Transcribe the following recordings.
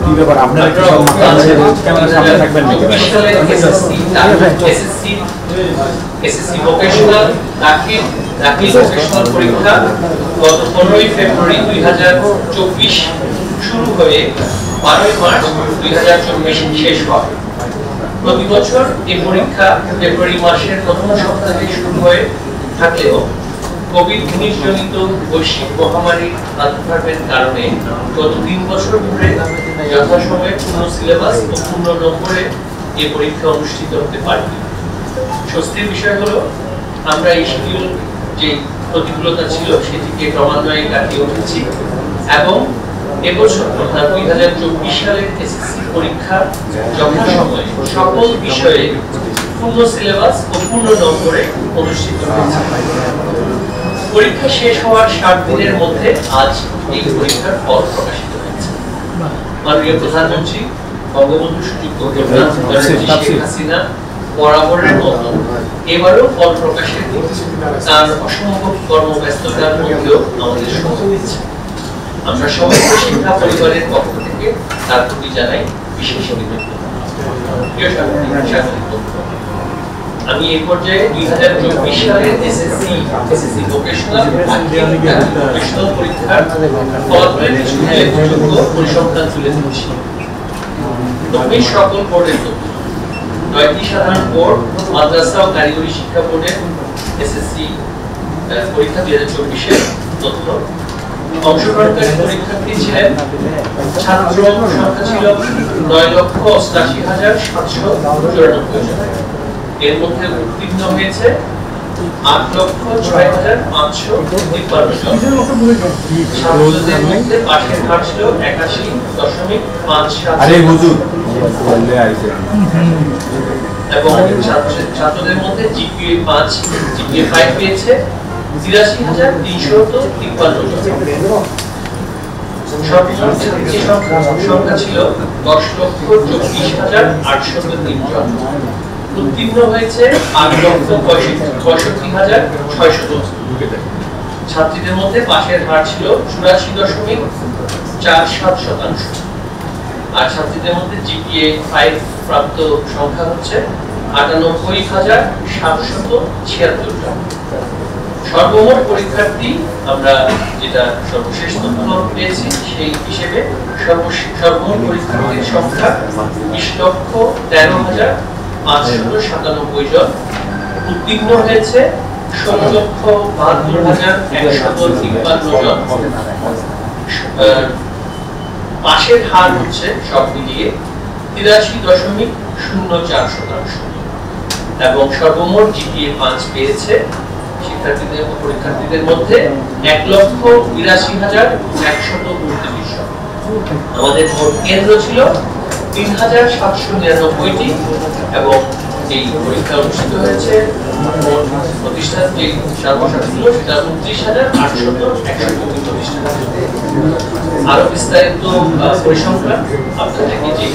কি ব্যাপার? আপনারা আছে। ক্যামেরার সামনে থাকবেন নাকি? এসএসসি ভোকেশনাল দাখিল দাখিল ভোকেশনাল পরীক্ষা গত পনেরোই ফেব্রুয়ারি দুই হাজার চব্বিশ শুরু হয়ে বারোই মার্চ দুই হাজার চব্বিশ শেষ হয় প্রতি বছর এই পরীক্ষা ফেব্রুয়ারি মাসের প্রথম সপ্তাহে শুরু হয়ে থাকলেও কোভিড উনিশ জনিত বৈশ্বিক মহামারী প্রাদুর্ভাবের কারণে গত তিন বছর ধরে যথাসময়ে পূর্ণ সিলেবাস ও পূর্ণ নম্বরে এই পরীক্ষা অনুষ্ঠিত হতে পারেনি। স্বস্তির বিষয় হলো, আমরা এই শিডিউল যে প্রতিকূলতা ছিল সেটিকে ক্রমান্বয়ে কাটিয়ে উঠেছি এবং এবছর অর্থাৎ দুই হাজার চব্বিশ সালের এসএসসি পরীক্ষা যথাসময়ে সকল বিষয়ে পূর্ণ সিলেবাস ও পূর্ণ নম্বরে অনুষ্ঠিত হয়েছে। পরীক্ষা শেষ হওয়ার ষাট দিনের মধ্যে আজ এই পরীক্ষার ফল প্রকাশিত হয়েছে। মাননীয় প্রধানমন্ত্রী বঙ্গবন্ধু সুযোগ্য শেখ হাসিনা বরাবরের মতো। এবারও ফল প্রকাশের দিন। তার অসম্ভব কর্মব্যস্ততার মধ্যেও আমাদের সঙ্গে হয়েছে। আমরা সমস্ত শিক্ষা পরিবারের পক্ষ থেকে তার প্রতি জানাই বিশেষ কৃতজ্ঞতা প্রিয় সাংবাদিক আমি এই পর্যায়ে দুই হাজার চব্বিশ এসএসসি এসএসসি ভোকেশনাল পরীক্ষার পরিসংখ্যান তুলে ধরছি। সকল নয়টি সাধারণ বোর্ড মাদ্রাসা ও কারিগরি শিক্ষা বোর্ডের এসএসসি পরীক্ষা দুই হাজার চব্বিশের তথ্য। অংশগ্রহণকারী পরীক্ষার্থী ছিলেন ছাত্র সংখ্যা ছিল নয় লক্ষ অষ্টাশি হাজার সাতশো চুরানব্বই জন। এর মধ্যে উত্তীর্ণ হয়েছে আট লক্ষ ছয় হাজার পাঁচশো তিপ্পান্ন ছাত্রদের মধ্যে পাশের হার ছিল একাশি দশমিক পাঁচ সাত। এবং ছাত্রদের মধ্যে জিপিএ পাঁচ জিপিএ ফাইভ পেয়েছে। তিরাশি হাজার তিনশো তিপ্পান্ন সংখ্যা ছিল দশ লক্ষ চব্বিশ হাজার আটশো তিন জন। উত্তীর্ণ হয়েছে আট লক্ষ পঁয়ষট্টি হাজার ছয়শো ছাত্রীদের মধ্যে পাশের হার ছিল চুরাশি দশমিক চার সাত শতাংশ। আর ছাত্রীদের মধ্যে জিপিএ ফাইভ প্রাপ্ত সংখ্যা হচ্ছে আটানব্বই হাজার সাতশত ছিয়াত্তর জন। সর্বমোট পরীক্ষার্থী আমরা যেটা সর্বশেষ তথ্য পেয়েছি সেই হিসেবে সর্বমোট পরীক্ষার্থীর সংখ্যা বিশ লক্ষ তেরো হাজার সাতানব্বই জন। উত্তীর্ণ হয়েছে ষোলো বাহাত্তর হাজার একশত তিপ্পান্ন জন। পাশের হার হচ্ছে সব মিলিয়ে তিরাশি দশমিক শূন্য চার শতাংশ। এবং সর্বমোট জিপিএ পাঁচ পেয়েছে শিক্ষার্থীদের পরীক্ষার্থীদের মধ্যে এক লক্ষ বিরাশি হাজার একশত উনত্রিশ আমাদের ভোট কেন্দ্র ছিল তিন হাজার সাতশো নিরানব্বইটি এবং এই পরীক্ষা অনুষ্ঠিত হয়েছে প্রতিষ্ঠান যে সার্বসার ছিল সেটা উনত্রিশ হাজার আটশত একষট্টি প্রতিষ্ঠান। আরও বিস্তারিত পরিসংখ্যান আপনাদেরকে যে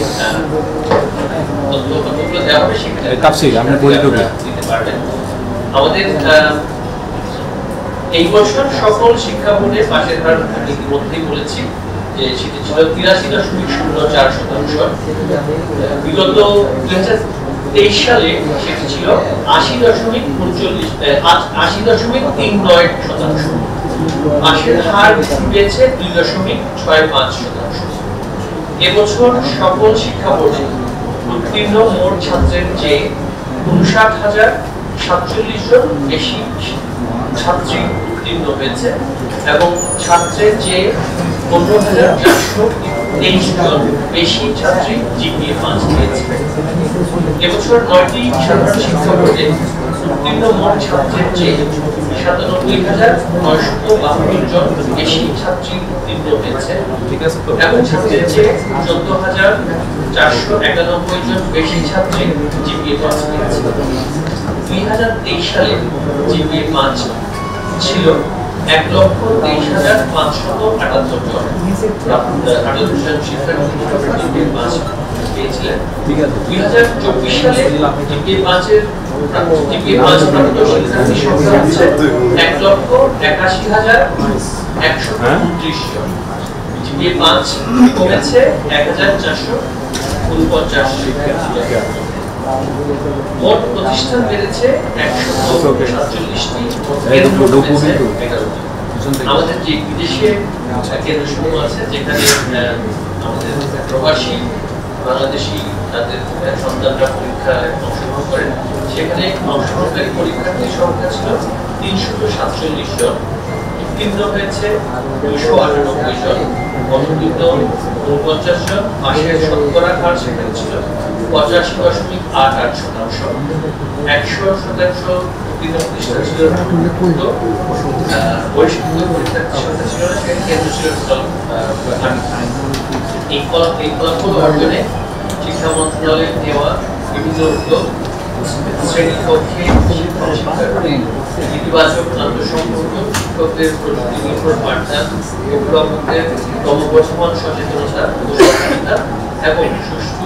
তথ্যগুলো দেওয়া হবে সেখানে তাফসীর, আমরা বলে দেবো। আপনারা দিতে পারবেন। আমাদের এই বছর সকল শিক্ষা বোর্ডে পাশের হার ইতিমধ্যেই বলেছি। যে সেটি ছিল তিরাশি দশমিক শূন্য চার শতাংশ। বিগত দুই হাজার তেইশ সালে সেটি ছিল আশি দশমিক উনচল্লিশ আশি দশমিক তিন নয় শতাংশ। পাশের হার পেয়েছে দুই দশমিক ছয় পাঁচ শতাংশ। এবছর সকল শিক্ষা বোর্ডে উত্তীর্ণ মোট ছাত্রের চেয়ে উনষাট হাজার সাতচল্লিশ জন বেশি ছাত্রী উত্তীর্ণ হয়েছে এবং ছাত্রের চেয়ে পনেরো হাজার চারশো তেইশ জন বেশি ছাত্রী জিপিএ পাঁচ পেয়েছে এবছর নয়টি সাধারণ শিক্ষা বোর্ডে উত্তীর্ণ মোট ছাত্রের চেয়ে সাতানব্বই হাজার নয়শত বাহান্ন জন বেশি ছাত্রী উত্তীর্ণ হয়েছে এবং ছাত্রের চেয়ে চোদ্দ হাজার চারশো একানব্বই জন বেশি ছাত্রী জিপিএ পাস পেয়েছে দুই হাজার তেইশ সালে জিপিএ পাঁচ ছিল এক লক্ষ তেইশ হাজার পাঁচশত আটাত্তর জন। আঠারো জন শিক্ষার্থী পাঁচ পেয়েছিলেন। দুই হাজার চব্বিশ সালে জিপিএ পাঁচের জিপিএ পাঁচ প্রাপ্ত শিক্ষার্থী সংখ্যা হচ্ছে এক লক্ষ একাশি হাজার একশো উনত্রিশ জন। জিপিএ পাঁচ কমেছে এক হাজার চারশো উনপঞ্চাশ শিক্ষার্থী মোট প্রতিষ্ঠান বেড়েছে একশো সাতচল্লিশটি। আমাদের যে বিদেশে কেন্দ্র সমূহ আছে যেখানে আমাদের প্রবাসী বাংলাদেশি তাদের সন্তানরা পরীক্ষায় অংশগ্রহণ করেন। সেখানে অংশগ্রহণকারী পরীক্ষার্থীর সংখ্যা ছিল তিনশত সাতচল্লিশ জন। হয়েছে দুশো আটানব্বই জন। অনুত্তীর্ণ উনপঞ্চাশ জন শতকরা হার সেখানে ছিল পঁচাশি দশমিক আট আট শতাংশ। একশো শতাংশ এই শিক্ষা মন্ত্রণালয়ের দেওয়া বিভিন্ন উদ্যোগ শ্রেণি কক্ষে শিক্ষক শিক্ষার্থী ইতিবাচক আন্তঃসম্পর্ক, শিক্ষকদের প্রযুক্তি নির্ভর পাঠদান অভিভাবকদের ক্রমবর্ধমান সচেতনতা এবং সুষ্ঠু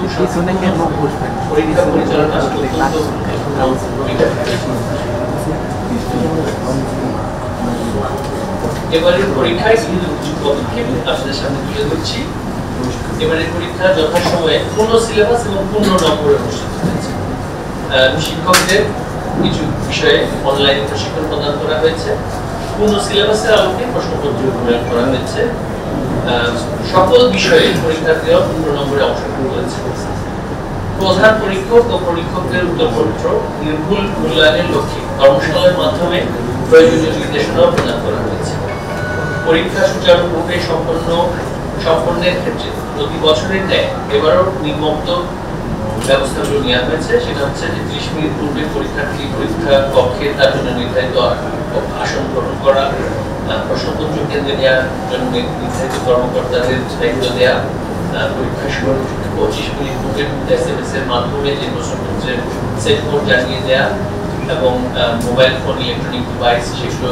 পরীক্ষা পরিচালনা। এবারের পরীক্ষায় কিছু কিছু পদক্ষেপ আপনাদের সামনে তুলে ধরছি এবারের পরীক্ষা যথাসময়ে পূর্ণ সিলেবাস এবং পূর্ণ নম্বরে অনুষ্ঠিত হয়েছে শিক্ষকদের কিছু বিষয়ে অনলাইনে প্রশিক্ষণ প্রদান করা হয়েছে। পূর্ণ সিলেবাসের আলোকে প্রশ্নপত্র প্রয়োগ করা হয়েছে। সকল বিষয়ে পরীক্ষার্থীরা পূর্ণ নম্বরে অংশগ্রহণ করেছে। প্রধান পরীক্ষক ও পরীক্ষকদের উত্তরপত্র নির্ভুল মূল্যায়নের লক্ষ্যে কর্মশালার মাধ্যমে প্রয়োজনীয় নির্দেশনাও প্রদান করা হয়েছে। পরীক্ষা সুচারুরূপে সম্পন্ন সম্পন্নের ক্ষেত্রে প্রতি বছরের ন্যায় এবারও নির্মুক্ত ব্যবস্থাগুলো নেওয়া হয়েছে, সেটা হচ্ছে যে ত্রিশ মিনিট পূর্বে পরীক্ষার্থী পরীক্ষা কক্ষে তার জন্য নির্ধারিত আসন গ্রহণ করা প্রশ্নপত্র কেন্দ্রে নেওয়ার জন্য নির্ধারিত কর্মকর্তাদের দায়িত্ব দেওয়া পরীক্ষা শুরু পঁচিশ মিনিট পূর্বে এস এম এস এর মাধ্যমে যে প্রশ্নপত্রের সেট কোড জানিয়ে দেওয়া এবং মোবাইল ফোন ইলেকট্রনিক ডিভাইস সেগুলো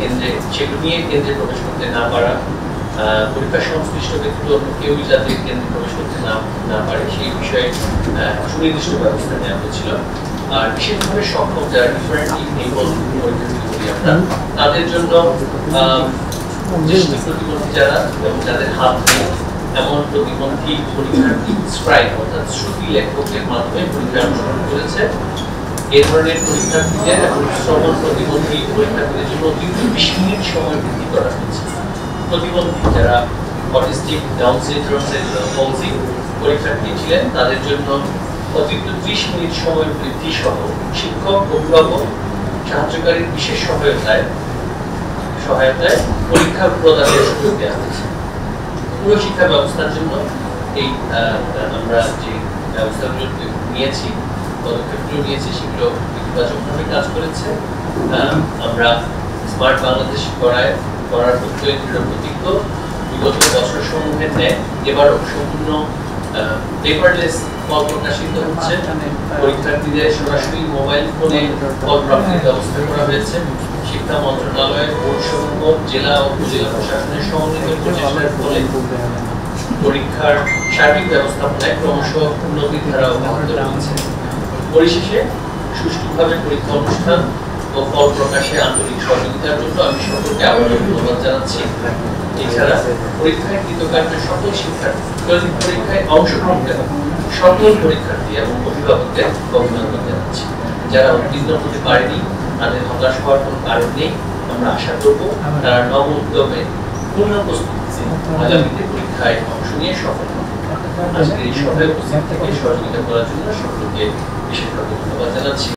কেন্দ্রে, সেগুলো নিয়ে কেন্দ্রে প্রবেশ করতে না পারা পরীক্ষা সংশ্লিষ্ট অন্য কেউই যাতে কেন্দ্রে প্রবেশ করতে না না পারে সেই বিষয়ে সুনির্দিষ্ট ব্যবস্থা নেওয়া হয়েছিল। আর বিশেষভাবে সক্ষম যারা ডিফারেন্টলি নেবল পরীক্ষার্থী বলি আমরা তাদের জন্য দৃষ্টি প্রতিবন্ধী যারা এবং যাদের হাত নেই এমন প্রতিবন্ধী পরীক্ষার্থী স্প্রাইট অর্থাৎ শ্রুতি লেখকের মাধ্যমে পরীক্ষায় অংশগ্রহণ করেছে। এ ধরনের পরীক্ষার্থীদের এবং শ্রবণ প্রতিবন্ধী পরীক্ষার্থীদের জন্য অতিরিক্ত বিশ মিনিট সময় বৃদ্ধি করা হয়েছে। প্রতিবন্ধী যারা অটিস্টিক ডাউন সিনড্রোম পলসি পরীক্ষার্থী ছিলেন তাদের জন্য অতিরিক্ত ত্রিশ মিনিট সময় বৃদ্ধি সহ শিক্ষক, অভিভাবক সাহায্যকারীর বিশেষ সহায়তায় সহায়তায় পরীক্ষা প্রদানের সুযোগ দেওয়া হয়েছে। পুরো শিক্ষা ব্যবস্থার জন্য এই আমরা যে ব্যবস্থাগুলো নিয়েছি, পদক্ষেপগুলো নিয়েছি, সেগুলো ইতিবাচকভাবে কাজ করেছে। আমরা স্মার্ট বাংলাদেশ করায় করার প্রত্যয় দৃঢ় প্রতিজ্ঞ বিগত বছর সমূহের ন্যায় এবারও সম্পূর্ণ পেপারলেস ফল প্রকাশিত হচ্ছে। পরীক্ষার্থীদের সরাসরি মোবাইল ফোনে ফল প্রাপ্তির ব্যবস্থা করা হয়েছে। শিক্ষা মন্ত্রণালয় বোর্ড জেলা ও উপজেলা প্রশাসনের সমন্বিত প্রচেষ্টার ফলে পরীক্ষার সার্বিক ব্যবস্থাপনায় ক্রমশ উন্নতির ধারা অব্যাহত রয়েছে। পরিশেষে সুষ্ঠুভাবে পরীক্ষা অনুষ্ঠান ও ফল প্রকাশে আন্তরিক সহযোগিতার জন্য আমি সকলকে আবারও ধন্যবাদ জানাচ্ছি। এছাড়া পরীক্ষায় কৃতকার্য সকল শিক্ষার্থী পরীক্ষায় সকল পরীক্ষার্থী এবং অভিভাবকদের অভিনন্দন জানাচ্ছি। যারা উত্তীর্ণ হতে পারেনি, তাদের হতাশ হওয়ার কোনো কারণ নেই। আমরা আশা করব তারা নব উদ্যমে পূর্ণ প্রস্তুতিতে আগামীতে পরীক্ষায় অংশ নিয়ে সফল আজকের এই সভায় উপস্থিত থেকে সহযোগিতা করার জন্য সকলকে বিশেষভাবে ধন্যবাদ জানাচ্ছি।